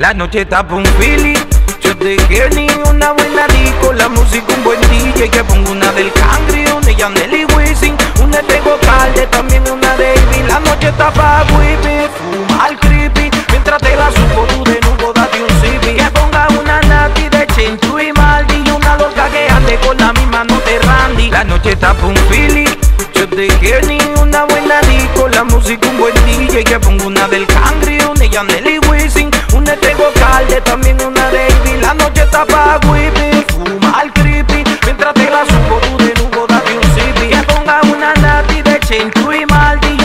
La noche está pa' un Philly. Yo te ni una buena disco, la música un buen DJ que pongo una del Cangri, una de Nelly Wisin, una de Calde, también una de Ivy. La noche está pa' whippy, fumar creepy, mientras te la supo tú de nuevo date un zippy. Que ponga una nati de Chenchu y Maldi y una loca que ande con la misma no te randy. La noche está pa' un Philly. Yo te ni una buena disco, la música un buen DJ que pongo una del Cangri, una de Wisin, también una baby, la noche está pa' whippy Fuma al creepy, mientras te la subo tú de nuevo date un zippy. Que ponga una nati de Chintu y Maldi.